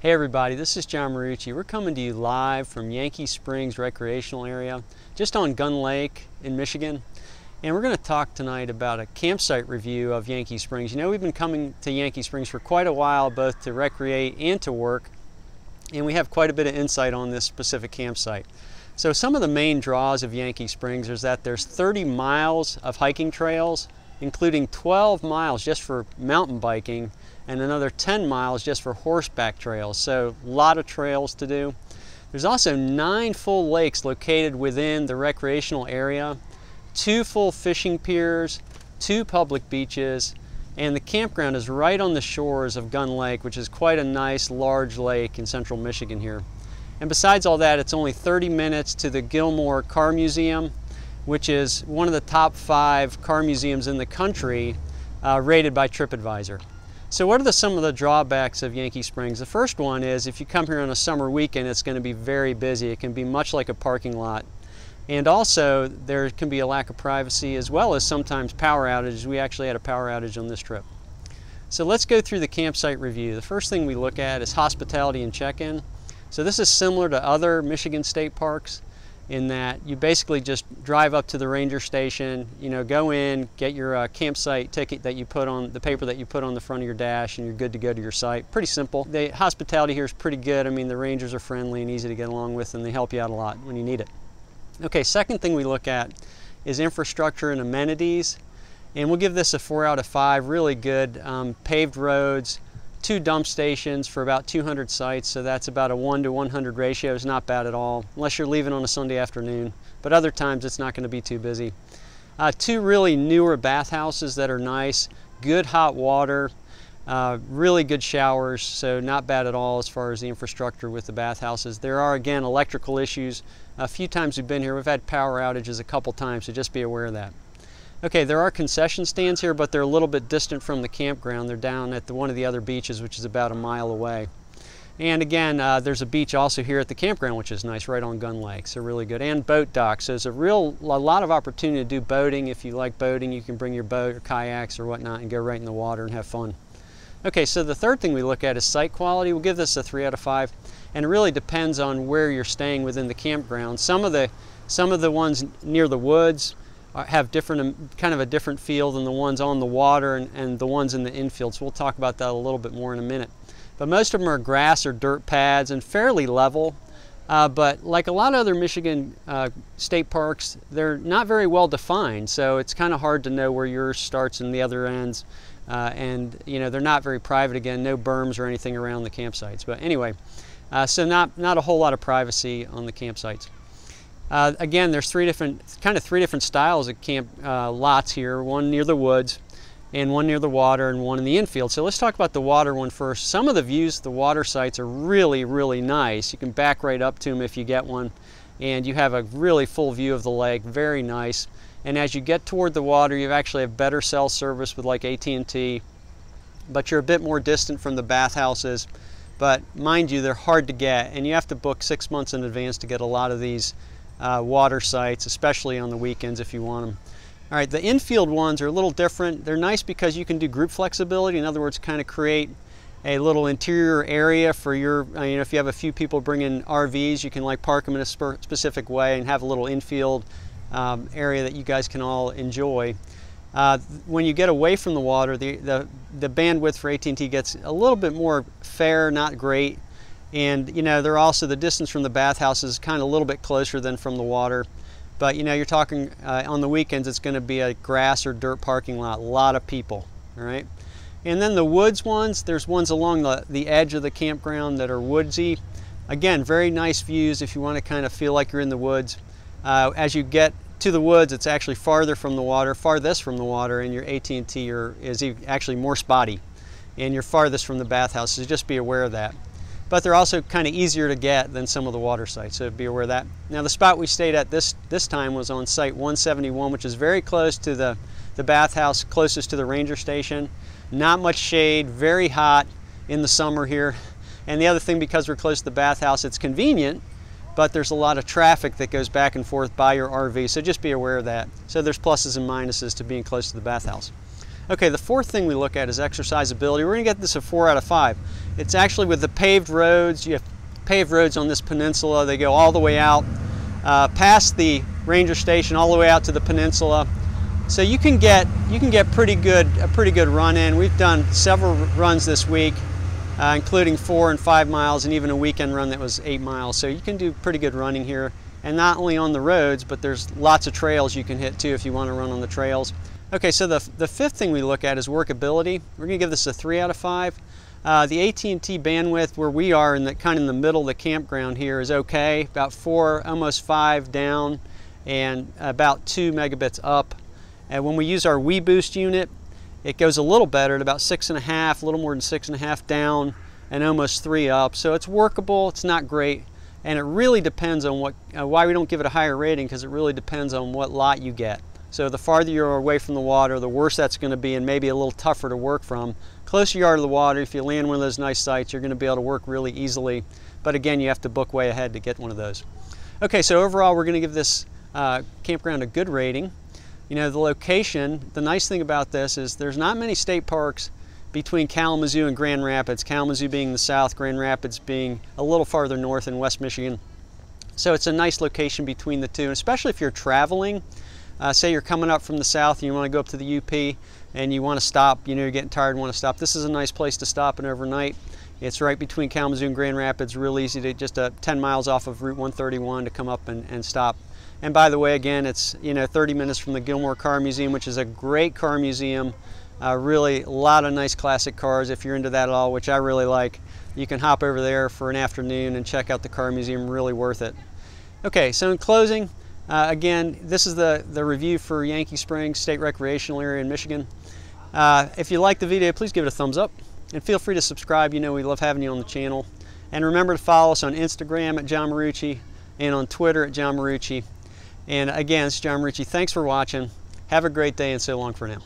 Hey everybody, this is John Marucci. We're coming to you live from Yankee Springs Recreational Area, just on Gun Lake in Michigan. And we're going to talk tonight about a campsite review of Yankee Springs. You know, we've been coming to Yankee Springs for quite a while, both to recreate and to work, and we have quite a bit of insight on this specific campsite. So some of the main draws of Yankee Springs is that there's 30 miles of hiking trails, including 12 miles just for mountain biking, and another 10 miles just for horseback trails. So a lot of trails to do. There's also nine full lakes located within the recreational area, two full fishing piers, two public beaches, and the campground is right on the shores of Gun Lake, which is quite a nice large lake in central Michigan here. And besides all that, it's only 30 minutes to the Gilmore Car Museum, which is one of the top five car museums in the country uh, rated by TripAdvisor. So what are the, some of the drawbacks of Yankee Springs? The first one is if you come here on a summer weekend, it's going to be very busy. It can be much like a parking lot. And also, there can be a lack of privacy as well as sometimes power outages. We actually had a power outage on this trip. So let's go through the campsite review. The first thing we look at is hospitality and check-in. So this is similar to other Michigan state parks in that you basically just drive up to the ranger station, you know, go in, get your uh, campsite ticket that you put on the paper that you put on the front of your dash, and you're good to go to your site. Pretty simple. The hospitality here is pretty good. I mean, the rangers are friendly and easy to get along with, and they help you out a lot when you need it. Okay, second thing we look at is infrastructure and amenities. And we'll give this a four out of five, really good. Um, paved roads, two dump stations for about 200 sites, so that's about a 1 to 100 ratio. It's not bad at all, unless you're leaving on a Sunday afternoon. But other times it's not going to be too busy. Uh, two really newer bathhouses that are nice, good hot water, uh, really good showers, so not bad at all as far as the infrastructure with the bathhouses. There are, again, electrical issues. A few times we've been here, we've had power outages a couple times, so just be aware of that. Okay, there are concession stands here, but they're a little bit distant from the campground. They're down at the, one of the other beaches, which is about a mile away. And again, uh, there's a beach also here at the campground, which is nice, right on Gun Lake, so really good. And boat docks, so there's a real a lot of opportunity to do boating. If you like boating, you can bring your boat or kayaks or whatnot and go right in the water and have fun. Okay, so the third thing we look at is site quality. We'll give this a three out of five, and it really depends on where you're staying within the campground. Some of the some of the ones near the woods, have different, um, kind of a different feel than the ones on the water and, and the ones in the infield. So we'll talk about that a little bit more in a minute. But most of them are grass or dirt pads and fairly level. Uh, but like a lot of other Michigan uh, state parks, they're not very well defined. So it's kind of hard to know where yours starts and the other ends. Uh, and you know, they're not very private again, no berms or anything around the campsites. But anyway, uh, so not, not a whole lot of privacy on the campsites. Uh, again, there's three different, kind of three different styles of camp uh, lots here. One near the woods, and one near the water, and one in the infield. So let's talk about the water one first. Some of the views, the water sites are really, really nice. You can back right up to them if you get one, and you have a really full view of the lake. Very nice. And as you get toward the water, you actually have better cell service with like AT&T, but you're a bit more distant from the bathhouses. But mind you, they're hard to get, and you have to book six months in advance to get a lot of these uh, water sites, especially on the weekends if you want them. All right, the infield ones are a little different. They're nice because you can do group flexibility. In other words, kind of create a little interior area for your, uh, you know, if you have a few people bring in RVs, you can like park them in a specific way and have a little infield um, area that you guys can all enjoy. Uh, when you get away from the water, the, the, the bandwidth for AT&T gets a little bit more fair, not great. And you know, they're also the distance from the bathhouse is kind of a little bit closer than from the water. But you know, you're talking uh, on the weekends, it's going to be a grass or dirt parking lot, a lot of people, all right? And then the woods ones, there's ones along the, the edge of the campground that are woodsy. Again, very nice views if you want to kind of feel like you're in the woods. Uh, as you get to the woods, it's actually farther from the water, farthest from the water, and your AT&T is actually more spotty. And you're farthest from the bathhouse, so just be aware of that but they're also kind of easier to get than some of the water sites, so be aware of that. Now the spot we stayed at this, this time was on site 171, which is very close to the, the bathhouse, closest to the ranger station. Not much shade, very hot in the summer here. And the other thing, because we're close to the bathhouse, it's convenient, but there's a lot of traffic that goes back and forth by your RV, so just be aware of that. So there's pluses and minuses to being close to the bathhouse. Okay, the fourth thing we look at is exercisability. We're to get this a 4 out of 5. It's actually with the paved roads. You have paved roads on this peninsula. They go all the way out uh, past the ranger station all the way out to the peninsula. So you can get you can get pretty good a pretty good run in. We've done several runs this week, uh, including four and five miles, and even a weekend run that was eight miles. So you can do pretty good running here, and not only on the roads, but there's lots of trails you can hit too if you want to run on the trails. Okay, so the, the fifth thing we look at is workability. We're going to give this a 3 out of 5. Uh, the AT&T bandwidth where we are in the kind of in the middle of the campground here is okay, about 4, almost 5 down and about 2 megabits up. And when we use our WeBoost unit, it goes a little better at about 6.5, a little more than 6.5 down and almost 3 up. So it's workable, it's not great, and it really depends on what, uh, why we don't give it a higher rating because it really depends on what lot you get. So the farther you're away from the water, the worse that's going to be and maybe a little tougher to work from. Closer you are to the water, if you land one of those nice sites, you're going to be able to work really easily. But again, you have to book way ahead to get one of those. Okay, so overall we're going to give this uh, campground a good rating. You know, the location, the nice thing about this is there's not many state parks between Kalamazoo and Grand Rapids, Kalamazoo being the south, Grand Rapids being a little farther north in West Michigan. So it's a nice location between the two, especially if you're traveling. Uh, say you're coming up from the south and you want to go up to the UP and you want to stop, you know, you're getting tired and want to stop. This is a nice place to stop and overnight. It's right between Kalamazoo and Grand Rapids, real easy to just uh, 10 miles off of Route 131 to come up and, and stop. And by the way, again, it's you know 30 minutes from the Gilmore Car Museum, which is a great car museum. Uh, really, a lot of nice classic cars if you're into that at all, which I really like. You can hop over there for an afternoon and check out the car museum, really worth it. Okay, so in closing, uh, again, this is the, the review for Yankee Springs State Recreational Area in Michigan. Uh, if you like the video, please give it a thumbs up and feel free to subscribe. You know we love having you on the channel. And remember to follow us on Instagram at John Marucci and on Twitter at John Marucci. And again, it's John Marucci. Thanks for watching. Have a great day and so long for now.